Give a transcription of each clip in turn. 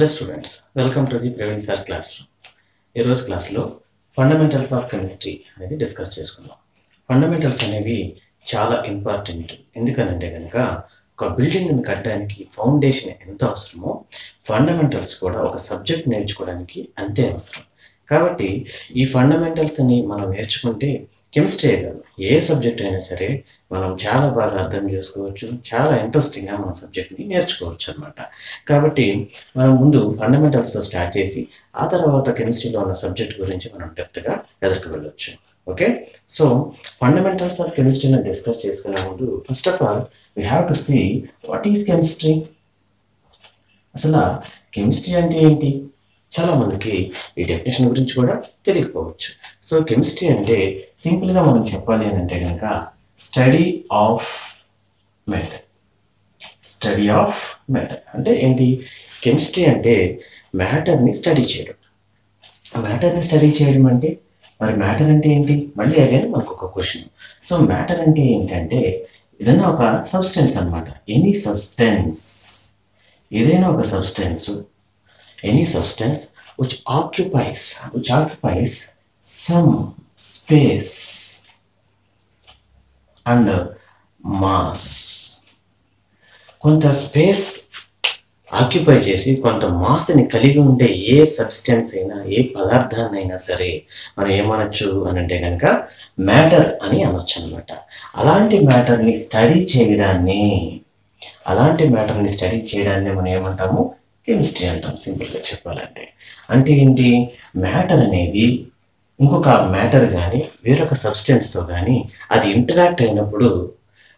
Hello students welcome to the Praveen sir classroom ఈరోజు క్లాస్లో fundamentals of chemistry అనేది discuss చేసుకుందాం. ఫండమెంటల్స్ అనేవి చాలా ఇంపార్టెంట్ ఎందుకనంటే కనుక ఒక బిల్డింగ్ని కట్టడానికి ఫౌండేషన్ ఎంత అవసరమో ఫండమెంటల్స్ కూడా ఒక సబ్జెక్ట్ నేర్చుకోవడానికి అంతే అవసరం. కాబట్టి ఈ ఫండమెంటల్స్ అని మనం నేర్చుకుంటే కెమిస్ట్రీ కాదు ఏ సబ్జెక్ట్ అయినా సరే మనం చాలా బాగా అర్థం చేసుకోవచ్చు చాలా ఇంట్రెస్టింగ్గా మన సబ్జెక్ట్ని నేర్చుకోవచ్చు అనమాట కాబట్టి మనం ముందు ఫండమెంటల్స్తో స్టార్ట్ చేసి ఆ తర్వాత కెమిస్ట్రీలో ఉన్న సబ్జెక్ట్ గురించి మనం డెప్త్గా ఎదురుకు వెళ్ళొచ్చు ఓకే సో ఫండమెంటల్స్ ఆఫ్ కెమిస్ట్రీని డిస్కస్ చేసుకునే ముందు first of all we have to see what is chemistry అసలు కెమిస్ట్రీ అంటే ఏంటి? చాలా మందికి ఈ డెఫినేషన్ గురించి కూడా తెలియకపోవచ్చు. సో కెమిస్ట్రీ అంటే సింపుల్గా మనం చెప్పాలి అని అంటే కనుక study of matter study of matter అంటే ఏంటి? కెమిస్ట్రీ అంటే మ్యాటర్ని స్టడీ చేయడం. మ్యాటర్ని స్టడీ చేయడం అంటే మరి మ్యాటర్ అంటే ఏంటి? మళ్ళీ అదే మనకు ఒక క్వశ్చన్ సో మ్యాటర్ అంటే ఏంటంటే ఏదైనా ఒక సబ్స్టెన్స్ అన్నమాట. ఎనీ సబ్స్టెన్స్ ఏదైనా ఒక substance any substance which occupies which occupies some space and mass కొంత స్పేస్ ఆక్యుపై చేసి కొంత మాస్ని కలిగి ఉండే ఏ సబ్స్టెన్స్ అయినా ఏ పదార్థాన్ని అయినా సరే మనం ఏమనొచ్చు అని అంటే కనుక మ్యాటర్ అని అనొచ్చు అనమాట అలాంటి మ్యాటర్ని స్టడీ చేయడాన్ని అలాంటి మ్యాటర్ని స్టడీ చేయడాన్ని మనం ఏమంటాము? కెమిస్ట్రీ అంటాం సింపుల్గా చెప్పాలంటే. అంటే ఏంటి? మ్యాటర్ అనేది ఇంకొక మ్యాటర్ కానీ వేరొక సబ్స్టెన్స్తో కానీ అది ఇంటరాక్ట్ అయినప్పుడు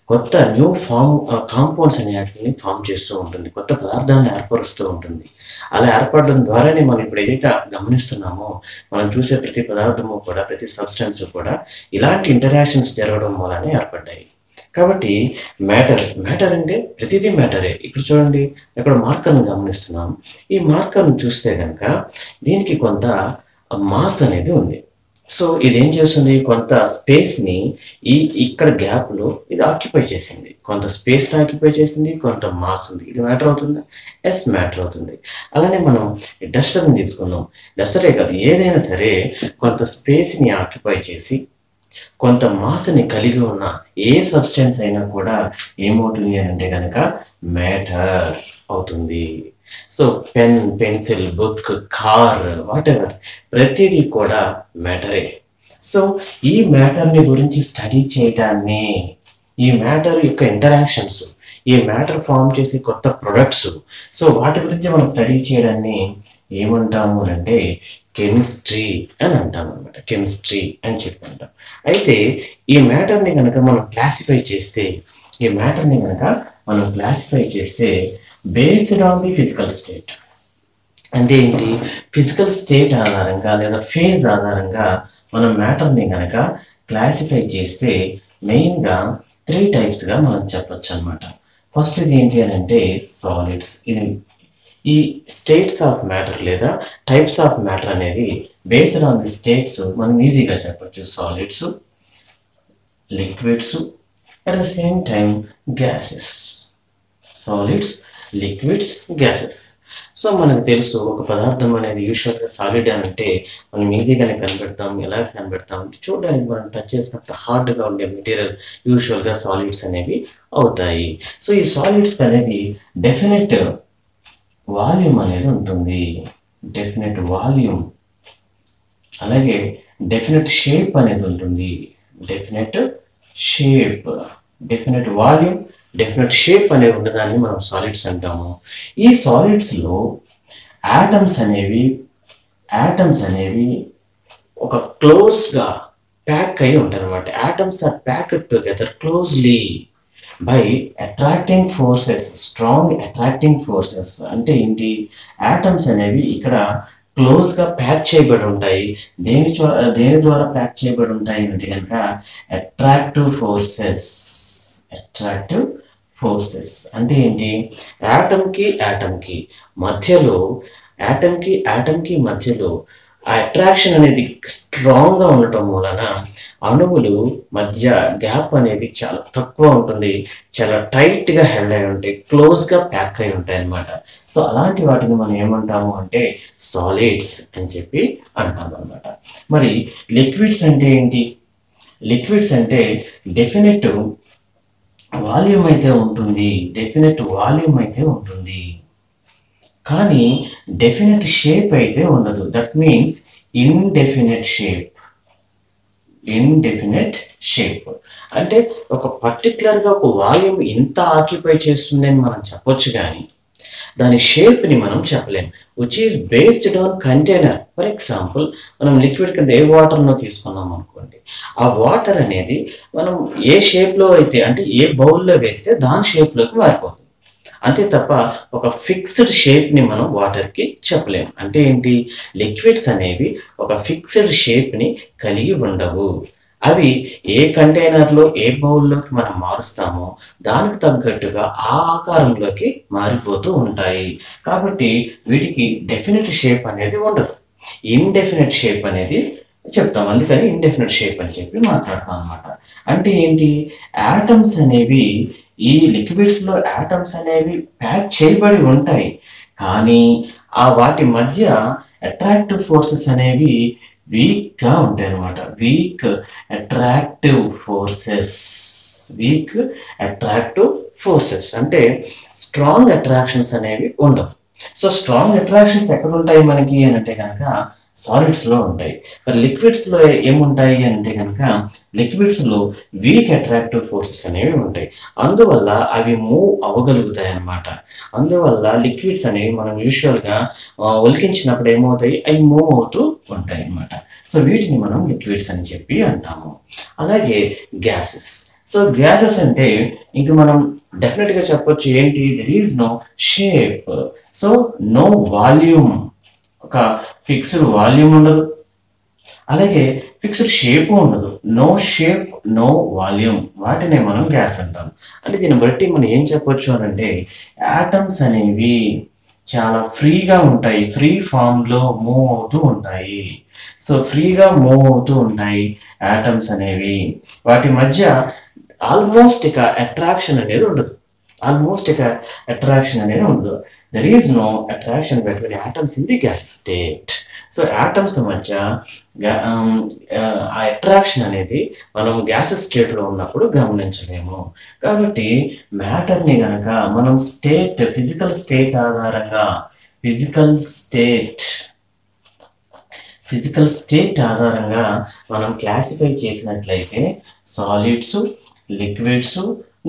కొత్త న్యూ ఫామ్ కాంపౌండ్స్ అనే వాటిని ఫామ్ చేస్తూ ఉంటుంది. కొత్త పదార్థాలను ఏర్పరుస్తూ ఉంటుంది. అలా ఏర్పడడం ద్వారానే మనం ఇప్పుడు ఏదైతే గమనిస్తున్నామో మనం చూసే ప్రతి పదార్థము కూడా ప్రతి సబ్స్టెన్స్ కూడా ఇలాంటి ఇంటరాక్షన్స్ జరగడం వల్లనే ఏర్పడ్డాయి. కాబట్టి మ్యాటర్ మ్యాటర్ అంటే ప్రతిదీ మ్యాటరే ఇక్కడ చూడండి ఇక్కడ మార్కర్ను గమనిస్తున్నాం. ఈ మార్కర్ను చూస్తే కనుక దీనికి కొంత మాస్ అనేది ఉంది. సో ఇది ఏం చేస్తుంది? కొంత స్పేస్ని ఈ ఇక్కడ గ్యాప్లో ఇది ఆక్యుపై చేసింది. కొంత స్పేస్ని ఆక్యుపై చేసింది కొంత మాస్ ఉంది. ఇది మ్యాటర్ అవుతుందా? ఎస్ మ్యాటర్ అవుతుంది. అలానే మనం డస్టర్ని తీసుకుందాం. డస్టరే కాదు ఏదైనా సరే కొంత స్పేస్ని ఆక్యుపై చేసి కొంత మాస్ని కలిగి ఉన్న ఏ సబ్స్టెన్స్ అయినా కూడా ఏమవుతుంది అని అంటే కనుక మ్యాటర్ అవుతుంది. So pen pencil book car whatever ప్రతిదీ కూడా మ్యాటరే. సో ఈ మ్యాటర్ని గురించి స్టడీ చేయడాన్ని ఈ మ్యాటర్ యొక్క ఇంటరాక్షన్స్ ఈ మ్యాటర్ ఫామ్ చేసే కొత్త ప్రొడక్ట్స్ సో వాటి గురించి మనం స్టడీ చేయడాన్ని ఏమంటాము అంటే కెమిస్ట్రీ అని అంటాం అనమాట కెమిస్ట్రీ అని చెప్పి అంటాం. అయితే ఈ మ్యాటర్ని కనుక మనం క్లాసిఫై చేస్తే ఈ మ్యాటర్ని కనుక మనం క్లాసిఫై చేస్తే based on the physical state. అంటే ఏంటి? ఫిజికల్ స్టేట్ ఆధారంగా లేదా ఫేజ్ ఆధారంగా మనం మ్యాటర్ని కనుక క్లాసిఫై చేస్తే మెయిన్గా త్రీ టైప్స్గా మనం చెప్పొచ్చు అనమాట ఫస్ట్ ఇది ఏంటి అని అంటే సాలిడ్స్. ఇది ఈ స్టేట్స్ ఆఫ్ మ్యాటర్ లేదా టైప్స్ ఆఫ్ మ్యాటర్ అనేది బేస్డ్ ఆన్ ది స్టేట్స్ మనం ఈజీగా చెప్పొచ్చు solids liquids at the same time gases solids liquids gases so మనకు తెలుసు ఒక పదార్థం అనేది యూజువల్గా సాలిడ్ అని అంటే మనం ఈజీగానే కనిపెడతాం ఎలా కనిపెడతాం చూడడానికి మనం టచ్ చేసినప్పుడు హార్డ్గా ఉండే మెటీరియల్ యూజువల్గా సాలిడ్స్ అనేవి అవుతాయి. సో ఈ సాలిడ్స్ అనేది డెఫినెట్ వాల్యూమ్ అనేది ఉంటుంది. Definite volume. అలాగే డెఫినెట్ షేప్ అనేది ఉంటుంది. Definite shape definite volume definite shape అనేది ఉండదాన్ని మనం సాలిడ్స్ అంటాము. ఈ సాలిడ్స్లో యాటమ్స్ అనేవి యాటమ్స్ అనేవి ఒక క్లోజ్గా ప్యాక్ అయి ఉంటాయి అనమాట atoms are packed together closely by attracting forces strong attracting forces అంటే ఏంటి? యాటమ్స్ అనేవి ఇక్కడ క్లోజ్గా ప్యాక్ చేయబడి ఉంటాయి. దేని దేని ద్వారా ప్యాక్ చేయబడి ఉంటాయి అంటే కనుక అట్రాక్టివ్ ఫోర్సెస్ అట్రాక్టివ్ ఫోర్సెస్ అంటే ఏంటి? యాటమ్కి యాటమ్కి మధ్యలో యాటమ్కి యాటమ్కి మధ్యలో ఆ అట్రాక్షన్ అనేది స్ట్రాంగ్గా ఉండటం వలన అణువులు మధ్య గ్యాప్ అనేది చాలా తక్కువ ఉంటుంది. చాలా టైట్గా హెల్డ్ అయి ఉంటాయి. క్లోజ్గా ప్యాక్ అయి ఉంటాయి అన్నమాట. సో అలాంటి వాటిని మనం ఏమంటాము అంటే సాలిడ్స్ అని చెప్పి అంటాం అనమాట మరి లిక్విడ్స్ అంటే ఏంటి? లిక్విడ్స్ అంటే డెఫినెట్ వాల్యూమ్ అయితే ఉంటుంది. డెఫినెట్ వాల్యూమ్ అయితే ఉంటుంది. కానీ డెఫినెట్ షేప్ అయితే ఉండదు. That means indefinite shape indefinite shape అంటే ఒక పర్టికులర్గా ఒక వాల్యూమ్ ఎంత ఆక్యుపై చేస్తుందని మనం చెప్పొచ్చు కానీ దాని షేప్ని మనం చెప్పలేం. Which is based on container for example మనం లిక్విడ్ కింద ఏ వాటర్నో తీసుకున్నాం అనుకోండి ఆ వాటర్ అనేది మనం ఏ షేప్లో అయితే అంటే ఏ బౌల్లో వేస్తే దాని షేప్లోకి మారిపోతుంది. అంతే తప్ప ఒక ఫిక్స్డ్ షేప్ని మనం వాటర్కి చెప్పలేం అంటే ఏంటి? లిక్విడ్స్ అనేవి ఒక ఫిక్స్డ్ షేప్ని కలిగి ఉండవు. అవి ఏ కంటైనర్లో ఏ బౌల్లోకి మనం మారుస్తామో దానికి తగ్గట్టుగా ఆ ఆకారంలోకి మారిపోతూ ఉంటాయి. కాబట్టి వీటికి డెఫినెట్ షేప్ అనేది ఉండదు. ఇండెఫినెట్ షేప్ అనేది చెప్తాం. అందుకని ఇండెఫినెట్ షేప్ అని చెప్పి మాట్లాడతాం అనమాట అంటే ఏంటి? యాటమ్స్ అనేవి ఈ లిక్విడ్స్లో యాటమ్స్ అనేవి ప్యాక్ చేయబడి ఉంటాయి. కానీ ఆ వాటి మధ్య అట్రాక్టివ్ ఫోర్సెస్ అనేవి వీక్గా ఉంటాయి అనమాట weak attractive forces weak attractive forces అంటే స్ట్రాంగ్ అట్రాక్షన్స్ అనేవి ఉండవు. సో స్ట్రాంగ్ అట్రాక్షన్స్ ఎక్కడ ఉంటాయి మనకి అని అంటే కనుక సాలిడ్స్లో ఉంటాయి. మరి లిక్విడ్స్లో ఏముంటాయి అంటే కనుక లిక్విడ్స్లో వీక్ అట్రాక్టివ్ ఫోర్సెస్ అనేవి ఉంటాయి. అందువల్ల అవి మూవ్ అవ్వగలుగుతాయి అన్నమాట. అందువల్ల లిక్విడ్స్ అనేవి మనం యూజువల్గా ఒలికించినప్పుడు ఏమవుతాయి? అవి మూవ్ అవుతూ ఉంటాయి అన్నమాట. సో వీటిని మనం లిక్విడ్స్ అని చెప్పి అంటాము. అలాగే గ్యాసెస్. సో గ్యాసెస్ అంటే ఇంక మనం డెఫినెట్గా చెప్పొచ్చు ఏంటి? There is no shape so no volume ఒక ఫిక్స్డ్ వాల్యూమ్ ఉండదు. అలాగే ఫిక్స్డ్ షేప్ ఉండదు. No shape no volume. వాటినే మనం గ్యాస్ అంటాం. అంటే దీన్ని బట్టి మనం ఏం చెప్పొచ్చు అని అంటే యాటమ్స్ అనేవి చాలా ఫ్రీగా ఉంటాయి. ఫ్రీ ఫామ్లో మూవ్ అవుతూ ఉంటాయి. సో ఫ్రీగా మూవ్ అవుతూ ఉంటాయి యాటమ్స్ అనేవి. వాటి మధ్య ఆల్మోస్ట్ ఇక అట్రాక్షన్ అనేది ఉండదు. ఆల్మోస్ట్ ఇక అట్రాక్షన్ అనేది ఉండదు. There is no attraction between atoms in the gas state so atoms మధ్య um, ఆ అట్రాక్షన్ అనేది మనం గ్యాస్ స్టేట్లో ఉన్నప్పుడు గమనించలేము. కాబట్టి మ్యాటర్ని కనుక గనక మనం స్టేట్ ఫిజికల్ స్టేట్ ఆధారంగా ఫిజికల్ స్టేట్ ఫిజికల్ స్టేట్ ఆధారంగా మనం క్లాసిఫై చేసినట్లయితే సాలిడ్స్ లిక్విడ్స్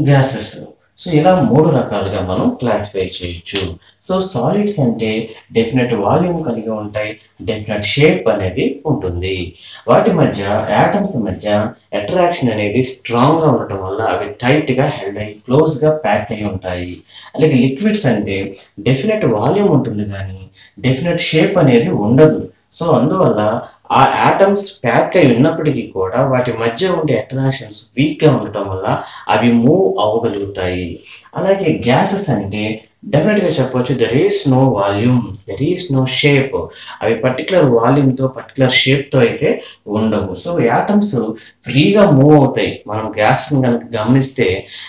గ్యాసెస్ సో ఇలా మూడు రకాలుగా మనం క్లాసిఫై చేయొచ్చు. సో సాలిడ్స్ అంటే డెఫినెట్ వాల్యూమ్ కలిగి ఉంటాయి డెఫినెట్ షేప్ అనేది ఉంటుంది. వాటి మధ్య యాటమ్స్ మధ్య అట్రాక్షన్ అనేది స్ట్రాంగ్గా ఉండటం వల్ల అవి టైట్గా హెల్డ్ అయ్యి క్లోజ్గా ప్యాక్ అయి ఉంటాయి. అలాగే లిక్విడ్స్ అంటే డెఫినెట్ వాల్యూమ్ ఉంటుంది కానీ డెఫినెట్ షేప్ అనేది ఉండదు. సో అందువల్ల ఆ యాటమ్స్ ప్యాక్ అయి ఉన్నప్పటికీ కూడా వాటి మధ్య ఉండే అట్రాక్షన్స్ వీక్గా ఉండటం వల్ల అవి మూవ్ అవ్వగలుగుతాయి. అలాగే గ్యాసెస్ అంటే డెఫినెట్గా చెప్పొచ్చు there is no volume there is no shape అవి పర్టికులర్ వాల్యూమ్తో పర్టికులర్ షేప్తో అయితే ఉండవు. సో యాటమ్స్ ఫ్రీగా మూవ్ అవుతాయి. మనం గ్యాస్ కనుక గమనిస్తే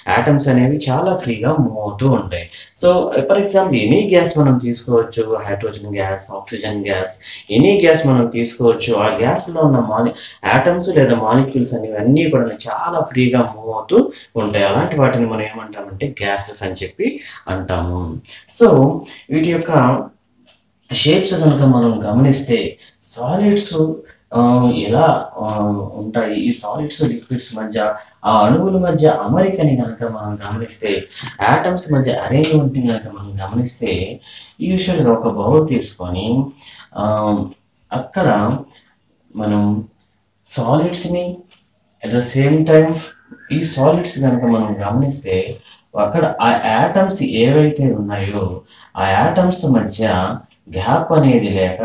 యాటమ్స్ అనేవి చాలా ఫ్రీగా మూవ్ అవుతూ ఉంటాయి. So for example any gas మనం తీసుకోవచ్చు hydrogen gas oxygen gas any gas మనం తీసుకోవచ్చు ఆ గ్యాస్లో ఉన్న మాలి యాటమ్స్ లేదా మాలిక్యూల్స్ అనేవి అన్నీ కూడా చాలా ఫ్రీగా మూవ్ అవుతూ ఉంటాయి. అలాంటి వాటిని మనం ఏమంటామంటే గ్యాసెస్ అని చెప్పి అంటాము. సో వీటి యొక్క షేప్స్ కనుక మనం గమనిస్తే సాలిడ్స్ ఎలా ఉంటాయి? ఈ సాలిడ్స్ లిక్విడ్స్ మధ్య ఆ అణువుల మధ్య అమరికని కనుక మనం గమనిస్తే యాటమ్స్ మధ్య అరేంజ్మెంట్ కనుక మనం గమనిస్తే యూజువల్గా ఒక బౌల్ తీసుకొని ఆ, అక్కడ మనం సాలిడ్స్ని అట్ ద సేమ్ టైం ఈ సాలిడ్స్ కనుక మనం గమనిస్తే అక్కడ ఆ యాటమ్స్ ఏవైతే ఉన్నాయో ఆ యాటమ్స్ మధ్య గ్యాప్ అనేది లేక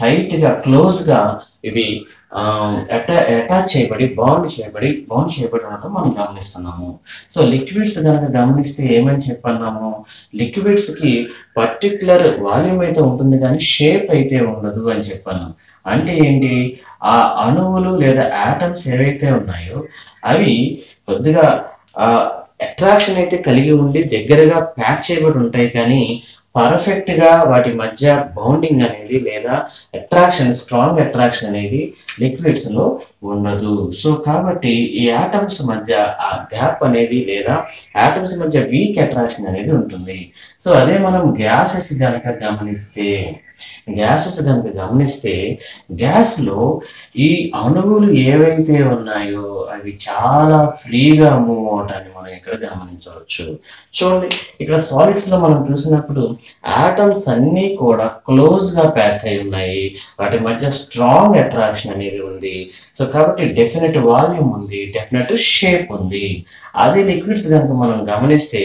టైట్గా క్లోజ్గా ఇవి అటా అటాచ్ చేయబడి బాండ్ చేయబడి బాండ్ చేయబడి ఉండటం మనం గమనిస్తున్నాము. సో లిక్విడ్స్ కనుక గమనిస్తే ఏమని చెప్పన్నాము? లిక్విడ్స్కి పర్టికులర్ వాల్యూమ్ అయితే ఉంటుంది కానీ షేప్ అయితే ఉండదు అని చెప్పాను అంటే ఏంటి? ఆ అణువులు లేదా యాటమ్స్ ఏవైతే ఉన్నాయో అవి కొద్దిగా అట్రాక్షన్ అయితే కలిగి ఉండి దగ్గరగా ప్యాక్ చేయబడి ఉంటాయి కానీ పర్ఫెక్ట్గా వాటి మధ్య బౌండింగ్ అనేది లేదా అట్రాక్షన్ స్ట్రాంగ్ అట్రాక్షన్ అనేది లిక్విడ్స్లో ఉండదు సో కాబట్టి ఈ ఆటమ్స్ మధ్య ఆ గ్యాప్ అనేది లేదా ఆటమ్స్ మధ్య వీక్ అట్రాక్షన్ అనేది ఉంటుంది. సో అదే మనం గ్యాసెస్ కనుక గమనిస్తే గ్యాసెస్ కనుక గమనిస్తే గ్యాస్లో ఈ అణువులు ఏవైతే ఉన్నాయో అవి చాలా ఫ్రీగా మూవ్ అవటాన్ని మనం ఇక్కడ గమనించవచ్చు. చూడండి ఇక్కడ సాలిడ్స్లో మనం చూసినప్పుడు ఆటమ్స్ అన్నీ కూడా క్లోజ్గా ప్యాక్ అయి ఉన్నాయి. వాటి మధ్య స్ట్రాంగ్ అట్రాక్షన్ అనేది ఉంది. సో కాబట్టి డెఫినెట్ వాల్యూమ్ ఉంది డెఫినెట్ షేప్ ఉంది. అదే లిక్విడ్స్ కనుక మనం గమనిస్తే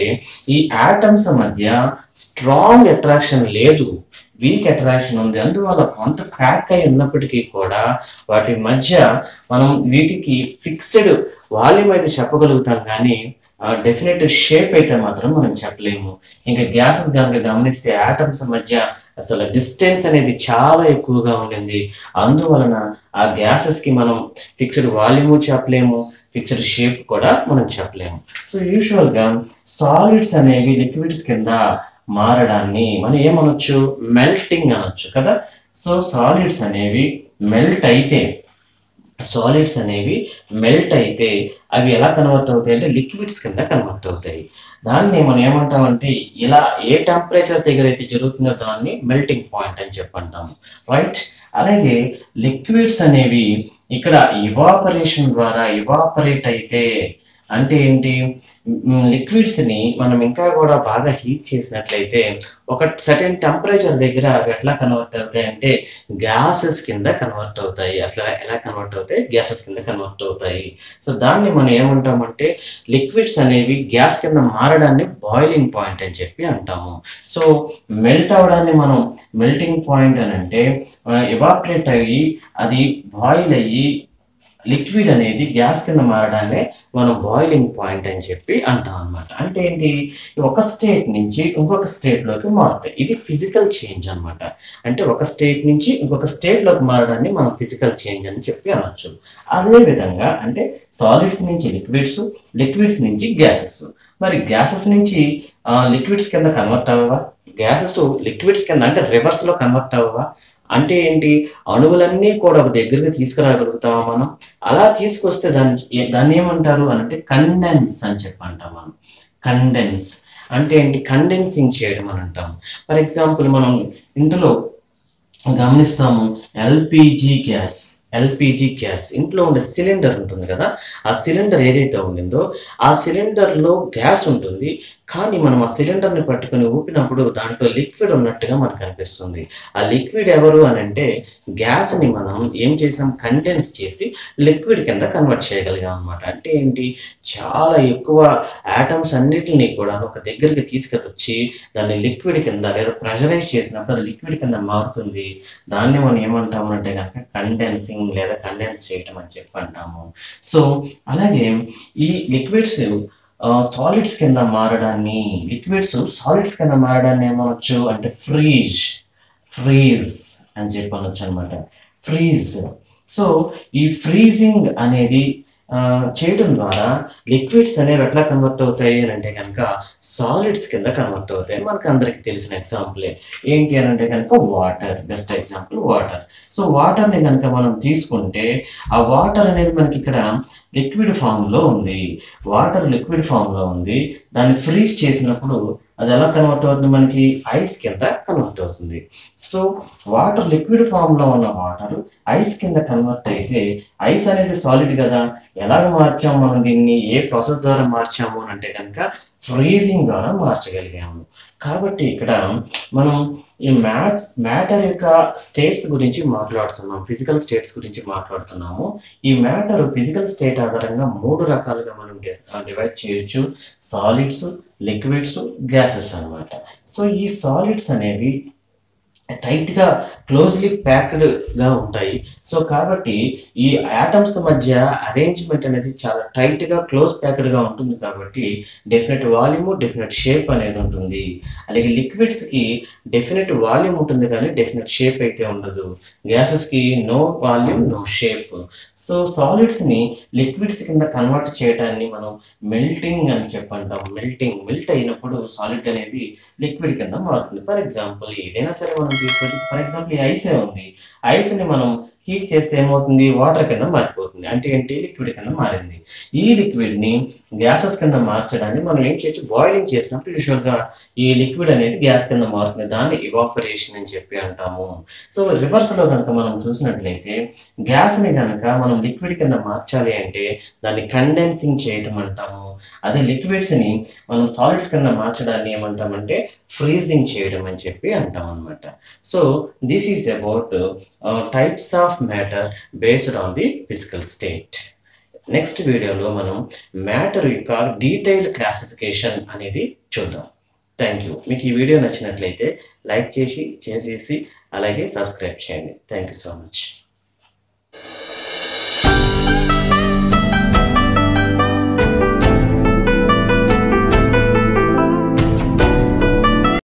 ఈ ఆటమ్స్ మధ్య స్ట్రాంగ్ అట్రాక్షన్ లేదు వీక్ అట్రాక్షన్ ఉంది. అందువల్ల కొంత క్రాక్ అయి ఉన్నప్పటికీ కూడా వాటి మధ్య మనం వీటికి ఫిక్స్డ్ వాల్యూమ్ అయితే చెప్పగలుగుతాం కానీ డెఫినెట్ షేప్ అయితే మాత్రం మనం చెప్పలేము. ఇంకా గ్యాసెస్ కనుక గమనిస్తే ఆటమ్స్ మధ్య అసలు డిస్టెన్స్ అనేది చాలా ఎక్కువగా ఉండింది. అందువలన ఆ గ్యాసెస్కి మనం ఫిక్స్డ్ వాల్యూము చెప్పలేము ఫిక్స్డ్ షేప్ కూడా మనం చెప్పలేము. సో యూజువల్గా సాలిడ్స్ అనేవి లిక్విడ్స్ కింద మారడాన్ని మనం ఏమనొచ్చు? మెల్టింగ్ అనొచ్చు కదా? సో సాలిడ్స్ అనేవి మెల్ట్ అయితే సాలిడ్స్ అనేవి మెల్ట్ అయితే అవి ఎలా కన్వర్ట్ అవుతాయి అంటే లిక్విడ్స్ కింద కన్వర్ట్ అవుతాయి. దాన్ని మనం ఏమంటామంటే ఇలా ఏ టెంపరేచర్ దగ్గర అయితే జరుగుతుందో దాన్ని మెల్టింగ్ పాయింట్ అని చెప్పంటాము. రైట్ అలాగే లిక్విడ్స్ అనేవి ఇక్కడ ఇవాపరేషన్ ద్వారా ఇవాపరేట్ అయితే అంటే ఏంటి? లిక్విడ్స్ని మనం ఇంకా కూడా బాగా హీట్ చేసినట్లయితే ఒక సర్టెన్ టెంపరేచర్ దగ్గర అవి ఎట్లా కన్వర్ట్ అవుతాయి అంటే గ్యాసెస్ కింద కన్వర్ట్ అవుతాయి. అట్లా ఎలా కన్వర్ట్ అవుతాయి? గ్యాసెస్ కింద కన్వర్ట్ అవుతాయి. సో దాన్ని మనం ఏమంటామంటే లిక్విడ్స్ అనేవి గ్యాస్ కింద మారడాన్ని బాయిలింగ్ పాయింట్ అని చెప్పి అంటాము. సో మెల్ట్ అవడాన్ని మనం మెల్టింగ్ పాయింట్ అని అంటే ఎవాపరేట్ అయ్యి అది బాయిల్ అయ్యి లిక్విడ్ అనేది గ్యాస్ కింద మారడాన్ని మనం బాయిలింగ్ పాయింట్ అని చెప్పి అంటాం అనమాట అంటే ఏంటి? ఒక స్టేట్ నుంచి ఇంకొక స్టేట్లోకి మారుతాయి. ఇది ఫిజికల్ చేంజ్ అనమాట అంటే ఒక స్టేట్ నుంచి ఇంకొక స్టేట్లోకి మారడాన్ని మనం ఫిజికల్ చేంజ్ అని చెప్పి అనొచ్చు. అదే విధంగా అంటే సాలిడ్స్ నుంచి లిక్విడ్స్ లిక్విడ్స్ నుంచి గ్యాసెస్. మరి గ్యాసెస్ నుంచి లిక్విడ్స్ కింద కన్వర్ట్ అవ్వవా? గ్యాసెస్ లిక్విడ్స్ కింద అంటే రివర్స్లో కన్వర్ట్ అవ్వవా? అంటే ఏంటి? అణువులన్నీ కూడా ఒక దగ్గరికి తీసుకురాగలుగుతామా మనం? అలా తీసుకొస్తే దాన్ని దాన్ని ఏమంటారు అని అంటే కండెన్స్ అని చెప్పి అంటాం మనం. కండెన్స్ అంటే ఏంటి? కండెన్సింగ్ చేయడం అని అంటాం. ఫర్ ఎగ్జాంపుల్ మనం ఇందులో గమనిస్తాము ఎల్పిజి గ్యాస్ ఎల్పిజి గ్యాస్. ఇంట్లో ఉండే సిలిండర్ ఉంటుంది కదా ఆ సిలిండర్ ఏదైతే ఉండిందో ఆ సిలిండర్లో గ్యాస్ ఉంటుంది. కానీ మనం ఆ సిలిండర్ని పట్టుకొని ఊపినప్పుడు దాంట్లో లిక్విడ్ ఉన్నట్టుగా మనకు అనిపిస్తుంది ఆ లిక్విడ్ ఎవరు అని అంటే గ్యాస్ని మనం ఏం చేసాం? కండెన్స్ చేసి లిక్విడ్ కింద కన్వర్ట్ చేయగలిగాం అనమాట అంటే ఏంటి? చాలా ఎక్కువ యాటమ్స్ అన్నిటిని కూడా ఒక దగ్గరికి తీసుకొచ్చి దాన్ని లిక్విడ్ కింద లేదా ప్రెషరైజ్ చేసినప్పుడు అది లిక్విడ్ కింద మారుతుంది. దాన్ని మనం ఏమంటామంటే కనుక కండెన్సింగ్ లేదా కండెన్స్ చేయటం అని చెప్పి అంటాము సో అలాగే ఈ లిక్విడ్స్ సాలిడ్స్ కింద మారడాన్ని లిక్విడ్స్ సాలిడ్స్ కింద మారడాన్ని ఏమనొచ్చు అంటే ఫ్రీజ్ ఫ్రీజ్ అని చెప్పి అనొచ్చు అనమాట ఫ్రీజ్. సో ఈ ఫ్రీజింగ్ అనేది చేయడం ద్వారా లిక్విడ్స్ అనేవి ఎట్లా కన్వర్ట్ అవుతాయి అని అంటే కనుక సాలిడ్స్ కింద కన్వర్ట్ అవుతాయి. మనకు అందరికి తెలిసిన ఎగ్జాంపులే ఏంటి అని అంటే కనుక water best example water so వాటర్ని కనుక మనం తీసుకుంటే ఆ వాటర్ అనేది మనకి ఇక్కడ లిక్విడ్ ఫామ్లో ఉంది. వాటర్ లిక్విడ్ ఫామ్లో ఉంది. దాన్ని ఫ్రీజ్ చేసినప్పుడు అది ఎలా కన్వర్ట్ అవుతుంది మనకి? ఐస్ కింద కన్వర్ట్ అవుతుంది. సో వాటర్ లిక్విడ్ ఫామ్లో ఉన్న వాటర్ ఐస్ కింద కన్వర్ట్ అయితే ఐస్ అనేది సాలిడ్ కదా? ఎలాగ మార్చాము మనం దీన్ని? ఏ ప్రాసెస్ ద్వారా మార్చాము అని అంటే కనుక ఫ్రీజింగ్ ద్వారా మార్చగలిగాము. కాబట్టి ఇక్కడ మనం ఈ మ్యాథ్స్ మ్యాటర్ యొక్క స్టేట్స్ గురించి మాట్లాడుతున్నాం ఫిజికల్ స్టేట్స్ గురించి మాట్లాడుతున్నాము. ఈ మ్యాటర్ ఫిజికల్ స్టేట్ ఆధారంగా మూడు రకాలుగా మనం డివైడ్ చేయొచ్చు. సాలిడ్స్ లిక్విడ్స్ గ్యాసెస్ అన్నమాట. సో ఈ సాలిడ్స్ అనేవి టైట్గా క్లోజ్లీ ప్యాక్డ్గా ఉంటాయి. సో కాబట్టి ఈ యాటమ్స్ మధ్య అరేంజ్మెంట్ అనేది చాలా టైట్గా క్లోజ్ ప్యాక్డ్గా ఉంటుంది కాబట్టి డెఫినెట్ వాల్యూమ్ డెఫినెట్ షేప్ అనేది ఉంటుంది. అలాగే లిక్విడ్స్కి డెఫినెట్ వాల్యూమ్ ఉంటుంది కానీ డెఫినెట్ షేప్ అయితే ఉండదు. గ్యాసెస్కి no volume no shape. So సాలిడ్స్ని liquids కింద కన్వర్ట్ చేయడాన్ని మనం మెల్టింగ్ అని చెప్పంటాం. మెల్టింగ్ మెల్ట్ అయినప్పుడు సాలిడ్ అనేది లిక్విడ్ కింద మారుతుంది. ఫర్ ఎగ్జాంపుల్ ఏదైనా సరే మనం తీసుకోవచ్చు ఫర్ ఎగ్జాంపుల్ ఈ ఐసే ఉంది. ఐస్ని మనం హీట్ చేస్తే ఏమవుతుంది? వాటర్ కింద మారిపోతుంది. అంటే ఏంటి? లిక్విడ్ కింద మారింది. ఈ లిక్విడ్ని గ్యాసెస్ కింద మార్చడానికి మనం ఏం చేయొచ్చు బాయిలింగ్ చేసినప్పుడు యూజువల్గా ఈ లిక్విడ్ అనేది గ్యాస్ కింద మారుతుంది. దాన్ని ఇవాపరేషన్ అని చెప్పి అంటాము. సో రివర్స్లో కనుక మనం చూసినట్లయితే గ్యాస్ని కనుక మనం లిక్విడ్ కింద మార్చాలి అంటే దాన్ని కండెన్సింగ్ చేయటం అంటాము. అదే లిక్విడ్స్ని మనం సాలిడ్స్ కింద మార్చడాన్ని ఏమంటామంటే ఫ్రీజింగ్ చేయడం అని చెప్పి అంటాం అనమాట so this is about types of matter based on the physical state next వీడియోలో మనం మ్యాటర్ యొక్క డీటెయిల్డ్ క్లాసిఫికేషన్ అనేది చూద్దాం. థ్యాంక్ యూ మీకు ఈ వీడియో నచ్చినట్లయితే లైక్ చేసి షేర్ చేసి అలాగే సబ్స్క్రైబ్ చేయండి. Thank you so much